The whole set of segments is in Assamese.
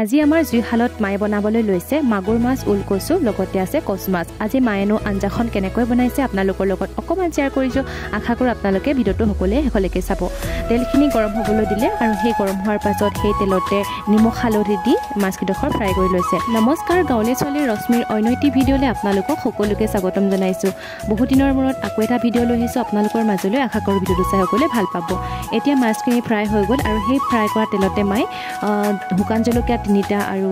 আজি আমাৰ জুইশালত মায়ে বনাবলৈ লৈছে মাগুৰ মাছ ওলকচু লগতে আছে কচ মাছ। আজি মায়েনো আঞ্জাখন কেনেকৈ বনাইছে আপোনালোকৰ লগত অকণমান শ্বেয়াৰ কৰিছোঁ। আশা কৰোঁ আপোনালোকে ভিডিঅ'টো সকলোৱে শেষলৈকে চাব। তেলখিনি গৰম হ'বলৈ দিলে আৰু সেই গৰম হোৱাৰ পাছত সেই তেলতে নিমখ হালধি দি মাছকেইডোখৰ ফ্ৰাই কৰি লৈছে। নমস্কাৰ গাঁৱলীয়া ছোৱালীৰ ৰশ্মিৰ অন্য এটি ভিডিঅ'লৈ আপোনালোকক সকলোকে স্বাগতম জনাইছোঁ। বহুত দিনৰ মূৰত আকৌ এটা ভিডিঅ' লৈ আহিছোঁ আপোনালোকৰ মাজলৈ। আশা কৰোঁ ভিডিঅ'টো চাই সকলোৱে ভাল পাব। এতিয়া মাছখিনি ফ্ৰাই হৈ গ'ল আৰু সেই ফ্ৰাই কৰা তেলতে মায়ে শুকান জলকীয়া তিনিটা আৰু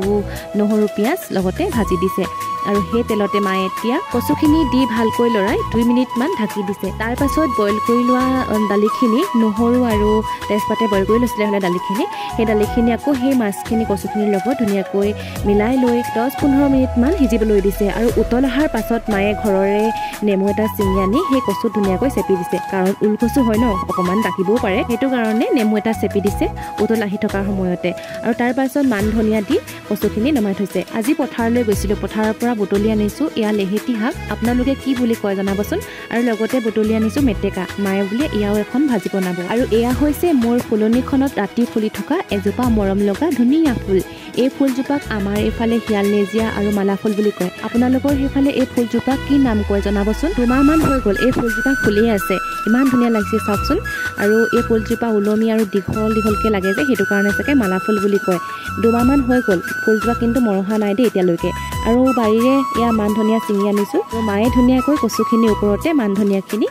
নহৰু পিঁয়াজ লগতে ভাজি দিছে। আৰু সেই তেলতে মায়ে এতিয়া কচুখিনি দি ভালকৈ লৰাই দুই মিনিটমান ঢাকি দিছে। তাৰ পাছত বইল কৰি লোৱা দালিখিনি নহৰু আৰু তেজপাতে বইল কৰি লৈছিলে হ'লে দালিখিনি সেই দালিখিনি আকৌ সেই মাছখিনি কচুখিনিৰ লগত ধুনীয়াকৈ মিলাই লৈ দহ পোন্ধৰ মিনিটমান সিজিবলৈ দিছে। আৰু উতল অহাৰ পাছত মায়ে ঘৰৰে নেমু এটা ছিঙি আনি সেই কচুত ধুনীয়াকৈ চেপি দিছে। কাৰণ ওলকচু হয় ন অকণমান ডাকিবও পাৰে। সেইটো কাৰণে নেমু এটা চেপি দিছে উতল আহি থকাৰ সময়তে। আৰু তাৰ পাছত মান ধনিয়া দি কচুখিনি নমাই থৈছে। আজি পথাৰলৈ গৈছিলোঁ। পথাৰৰ পৰা বুটলি আনিছোঁ। এয়া লেহেতি শাক। আপোনালোকে কি বুলি কয় জনাবচোন? আৰু লগতে বুটলি আনিছোঁ মেটেকা। মায়ে বোলে এয়াও এখন ভাজি বনাব। আৰু এয়া হৈছে মোৰ ফুলনিখনত ৰাতি ফুলি থকা এজোপা মৰম লগা ধুনীয়া ফুল। এই ফুলজোপাক আমাৰ এইফালে শিয়াল নেজিয়া আৰু মালা ফুল বুলি কয়। আপোনালোকৰ সেইফালে এই ফুলজোপাক কি নাম কয় জনাবচোন? দুমাহমান হৈ গ'ল। এই ফুলজোপা ফুলিয়ে আছে। ইমান ধুনীয়া লাগিছে চাওকচোন। আৰু এই ফুলজোপা ওলমি আৰু দীঘল দীঘলকৈ লাগে যে সেইটো কাৰণে চাগে মালা ফুল বুলি কয়। দুমাহমান হৈ গ'ল ফুলজোপা কিন্তু মৰহা নাই দেই এতিয়ালৈকে। আৰু বাৰীৰে এয়া মান ধনিয়া ছিঙি আনিছোঁ। আৰু মায়ে ধুনীয়াকৈ কচুখিনিৰ ওপৰতে মান ধনিয়াখিনি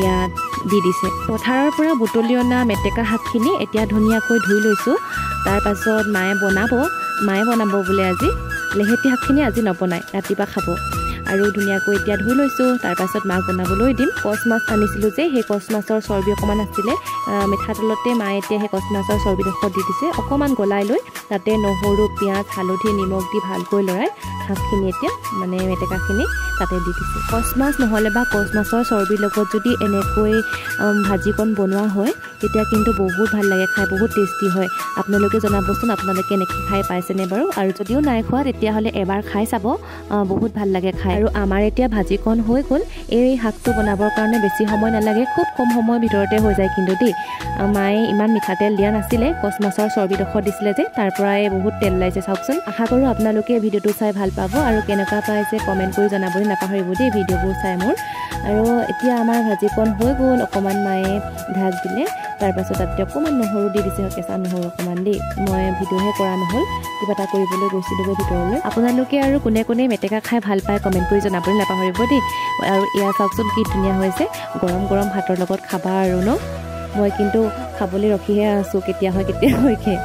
ইয়াত দি দিছে। পথাৰৰ পৰা বুটলি অনা মেটেকা শাকখিনি এতিয়া ধুনীয়াকৈ ধুই লৈছোঁ। তাৰপাছত মায়ে বনাব মায়ে বনাব বোলে আজি। লেহেতি শাকখিনি আজি নবনায় ৰাতিপুৱা খাব। আৰু ধুনীয়াকৈ এতিয়া ধুই লৈছোঁ। তাৰপাছত মাক বনাবলৈ দিম। কচ মাছ আনিছিলোঁ যে সেই কচ মাছৰ চৰ্বি অকণমান আছিলে। মিঠাতেলতে মায়ে এতিয়া সেই কচ মাছৰ চৰ্বিডোখৰ দি দিছে। অকণমান গলাই লৈ তাতে নহৰু পিঁয়াজ হালধি নিমখ দি ভালকৈ লৰাই শাকখিনি এতিয়া মানে মেটেকাখিনি তাতে দি দিছে। কচ মাছ নহ'লে বা কচ মাছৰ চৰ্বিৰ লগত যদি এনেকৈ ভাজিকণ বনোৱা হয় তেতিয়া কিন্তু বহুত ভাল লাগে খাই বহুত টেষ্টি হয়। আপোনালোকে জনাবচোন আপোনালোকে এনেকৈ খাই পাইছেনে বাৰু? আৰু যদিও নাই খোৱা তেতিয়াহ'লে এবাৰ খাই চাব বহুত ভাল লাগে খাই। আৰু আমাৰ এতিয়া ভাজিকণ হৈ গ'ল এই শাকটো বনাবৰ কাৰণে বেছি সময় নালাগে খুব কম সময়ৰ ভিতৰতে হৈ যায় কিন্তু দেই। মায়ে ইমান মিঠাতেল দিয়া নাছিলে কচ মাছৰ চৰ্বিডোখৰ দিছিলে যে তাৰ পৰাই বহুত তেল ওলাইছে চাওকচোন। আশা কৰোঁ আপোনালোকে ভিডিঅ'টো চাই ভাল পাব আৰু কেনেকুৱা পাইছে কমেণ্ট কৰি জনাবলৈ নাপাহৰিব দেই ভিডিঅ'বোৰ চাই মোৰ। আৰু এতিয়া আমাৰ ভাজিকণ হৈ গ'ল অকণমান মায়ে ঢাক দিলে। তাৰপাছত তাতে অকণমান নহৰু দি দিছে কেঁচা নহৰু অকণমান দেই। মই ভিডিঅ'হে কৰা নহ'ল কিবা এটা কৰিবলৈ গৈছিলোগৈ ভিতৰলৈ। আপোনালোকে আৰু কোনে কোনে মেটেকা খাই ভাল পায় কমেণ্ট কৰি জনাবলৈ নাপাহৰিব দেই। আৰু এয়া চাওকচোন কি ধুনীয়া হৈছে। গৰম গৰম ভাতৰ লগত খাবা আৰু ন? মই কিন্তু খাবলৈ ৰখিহে আছোঁ কেতিয়া হয় কেতিয়া হয়কৈ